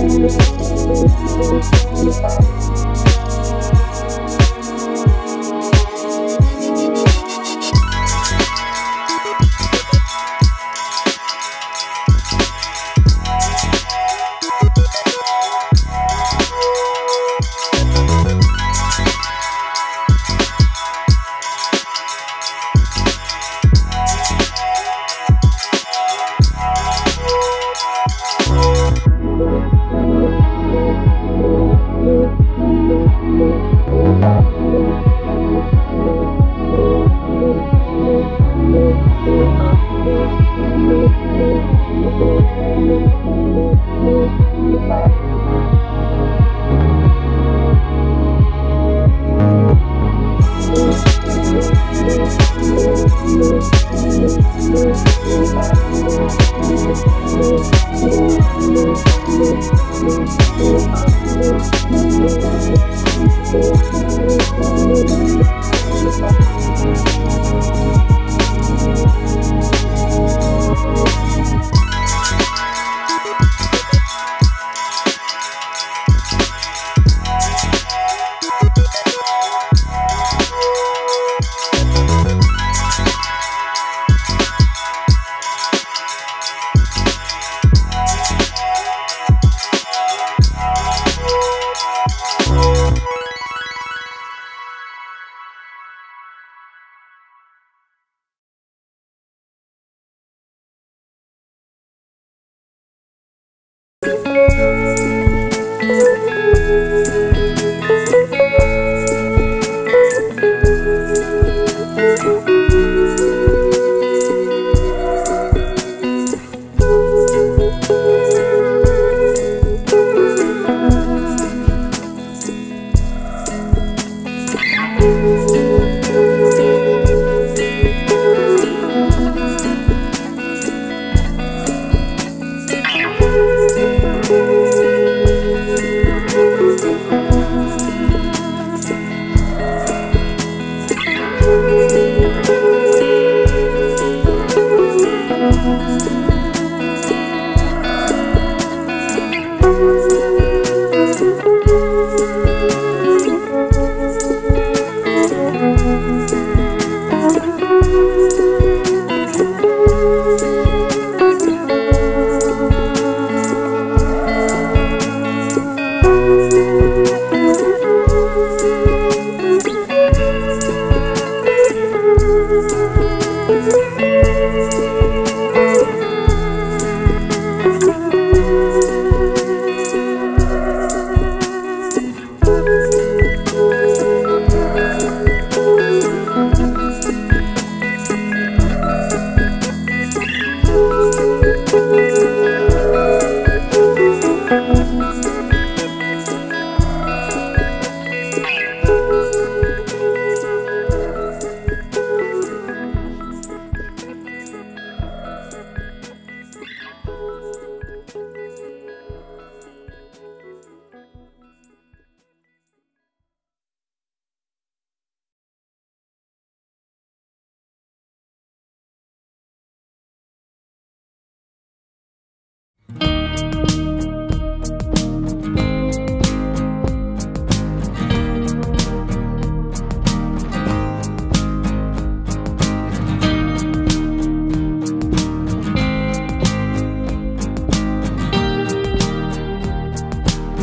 Thank you.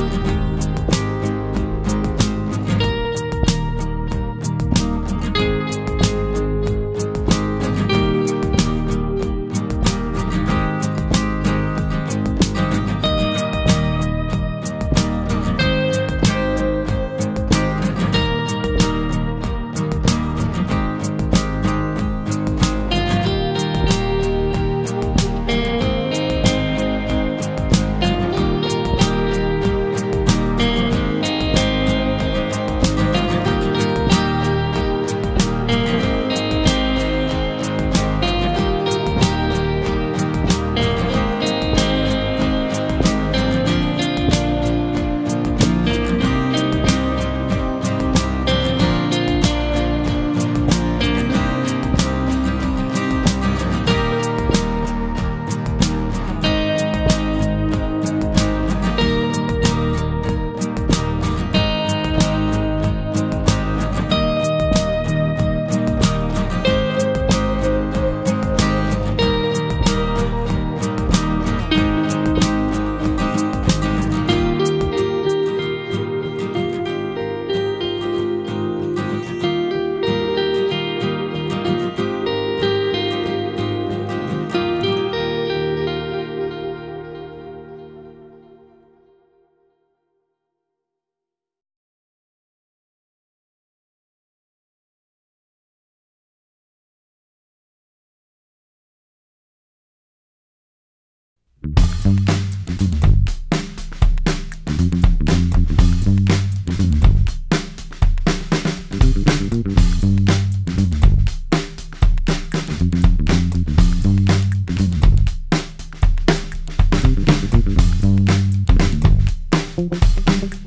Bye. Thank